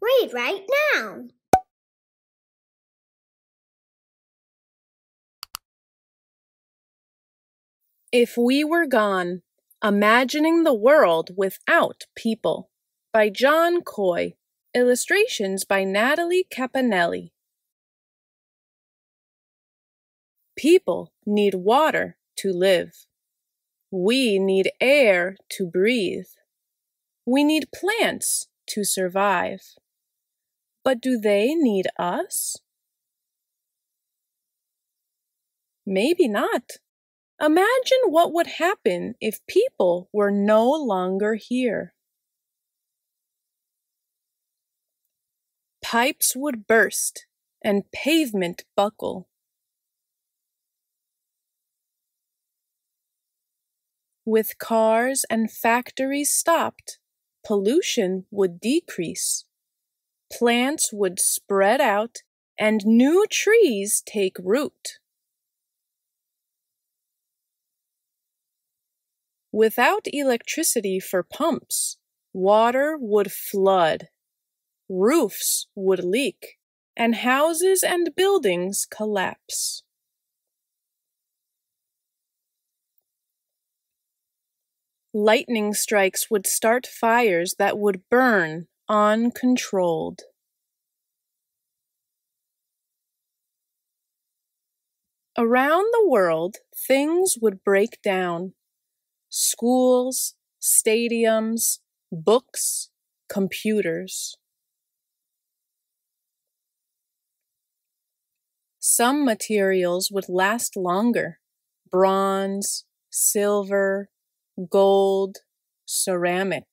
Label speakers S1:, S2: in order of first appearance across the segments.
S1: Read right now.
S2: If We Were Gone Imagining the World Without People by John Coy. Illustrations by Natalie Capannelli. People need water to live. We need air to breathe. We need plants to survive. But do they need us? Maybe not. Imagine what would happen if people were no longer here. Pipes would burst and pavement buckle. With cars and factories stopped, pollution would decrease. Plants would spread out and new trees take root. Without electricity for pumps, water would flood, roofs would leak, and houses and buildings collapse. Lightning strikes would start fires that would burn uncontrolled. Around the world, things would break down. Schools, stadiums, books, computers. Some materials would last longer bronze, silver, gold, ceramic.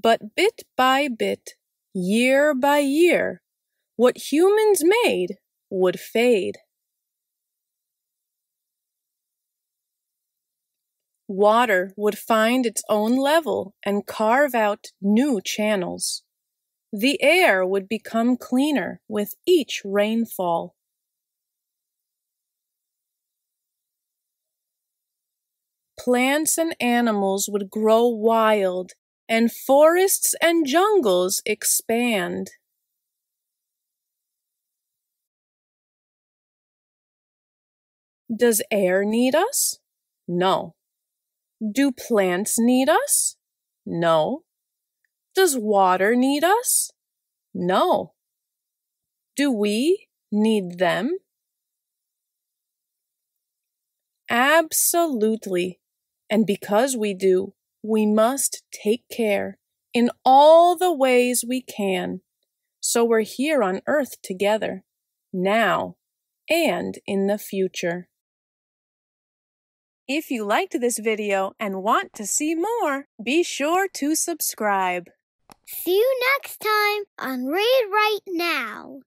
S2: But bit by bit, year by year, what humans made would fade. Water would find its own level and carve out new channels. The air would become cleaner with each rainfall. Plants and animals would grow wild, and forests and jungles expand. Does air need us? No. Do plants need us? No. Does water need us? No. Do we need them? Absolutely. And because we do, we must take care in all the ways we can. So we're here on earth together, now and in the future. If you liked this video and want to see more, be sure to subscribe.
S1: See you next time on Read Right Now.